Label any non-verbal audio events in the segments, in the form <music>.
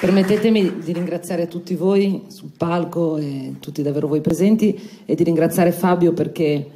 Permettetemi di ringraziare tutti voi sul palco e tutti davvero voi presenti e di ringraziare Fabio perché,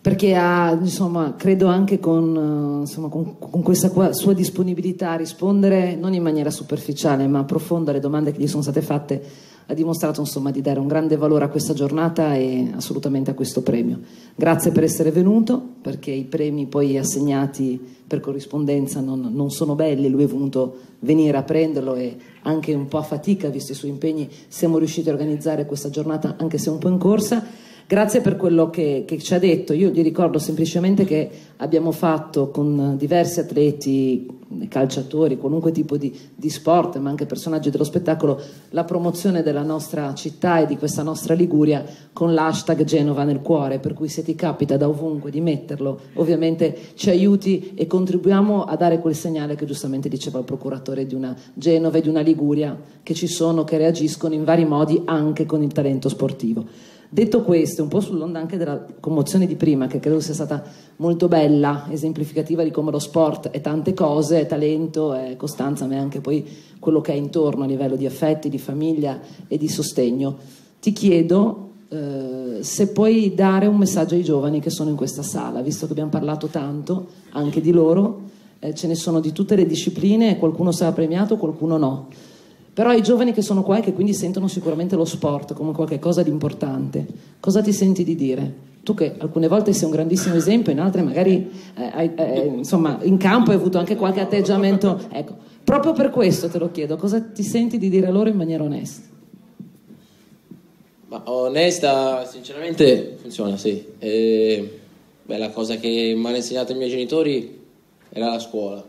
perché ha, insomma, credo anche con, insomma, con, con questa sua disponibilità a rispondere non in maniera superficiale ma profonda alle domande che gli sono state fatte ha dimostrato insomma, di dare un grande valore a questa giornata e assolutamente a questo premio. Grazie per essere venuto, perché i premi poi assegnati per corrispondenza non, non sono belli, lui è venuto venire a prenderlo e anche un po' a fatica, visto i suoi impegni, siamo riusciti a organizzare questa giornata anche se un po' in corsa. Grazie per quello che, che, ci ha detto. Io gli ricordo semplicemente che abbiamo fatto con diversi atleti, calciatori, qualunque tipo di, di, sport, ma anche personaggi dello spettacolo, la promozione della nostra città e di questa nostra Liguria con l'hashtag Genova nel cuore, per cui se ti capita da ovunque di metterlo, ovviamente ci aiuti e contribuiamo a dare quel segnale che giustamente diceva il procuratore di una Genova e di una Liguria, che ci sono, che reagiscono in vari modi anche con il talento sportivo. Detto questo, un po' sull'onda anche della commozione di prima, che credo sia stata molto bella, esemplificativa di come lo sport è tante cose, è talento, è costanza, ma è anche poi quello che è intorno a livello di affetti, di famiglia e di sostegno. Ti chiedo eh, se puoi dare un messaggio ai giovani che sono in questa sala, visto che abbiamo parlato tanto anche di loro, eh, ce ne sono di tutte le discipline, qualcuno sarà premiato, qualcuno no però ai giovani che sono qua e che quindi sentono sicuramente lo sport come qualcosa di importante, cosa ti senti di dire? Tu che alcune volte sei un grandissimo esempio, in altre magari eh, eh, insomma, in campo hai avuto anche qualche atteggiamento. Ecco, proprio per questo te lo chiedo, cosa ti senti di dire loro in maniera onesta? Ma onesta, sinceramente funziona, sì. E, beh, la cosa che mi hanno insegnato i miei genitori era la scuola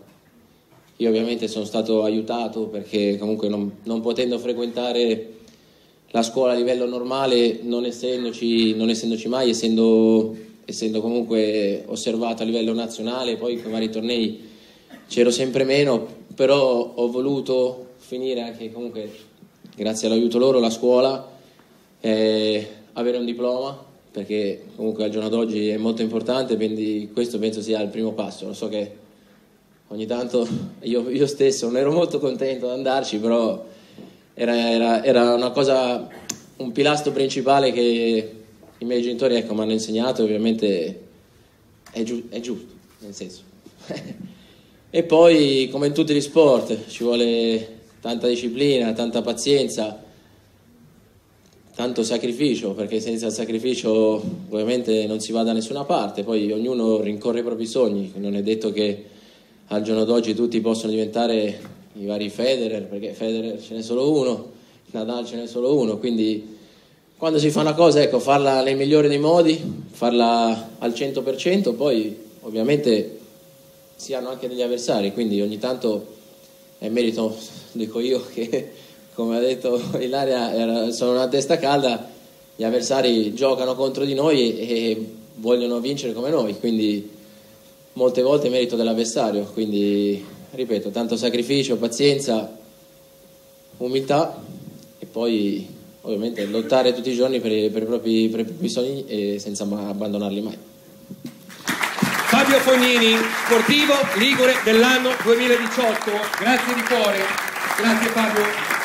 io ovviamente sono stato aiutato perché comunque non, non potendo frequentare la scuola a livello normale, non essendoci, non essendoci mai, essendo, essendo, comunque osservato a livello nazionale, poi con vari tornei c'ero sempre meno, però ho voluto finire anche comunque, grazie all'aiuto loro, la scuola, eh, avere un diploma, perché comunque al giorno d'oggi è molto importante, quindi questo penso sia il primo passo. Lo so che ogni tanto io, io, stesso non ero molto contento di andarci, però era, era, era, una cosa, un pilastro principale che i miei genitori ecco, mi hanno insegnato, ovviamente è, giu, è giusto, nel senso. <laughs> e poi, come in tutti gli sport, ci vuole tanta disciplina, tanta pazienza, tanto sacrificio, perché senza il sacrificio ovviamente non si va da nessuna parte, poi ognuno rincorre i propri sogni, non è detto che al giorno d'oggi tutti possono diventare i vari Federer, perché Federer ce n'è solo uno, Nadal ce n'è solo uno, quindi quando si fa una cosa, ecco, farla nel migliore dei modi, farla al 100%, poi ovviamente si hanno anche degli avversari, quindi ogni tanto è merito, dico io, <laughs> che come ha detto Ilaria, sono una testa calda, gli avversari giocano contro di noi e vogliono vincere come noi, quindi molte volte merito dell'avversario, quindi ripeto, tanto sacrificio, pazienza, umiltà e poi ovviamente lottare tutti i giorni per, i, per i, propri, per i propri sogni e senza abbandonarli mai. Fabio Fognini, sportivo Ligure dell'anno 2018, grazie di cuore, grazie Fabio.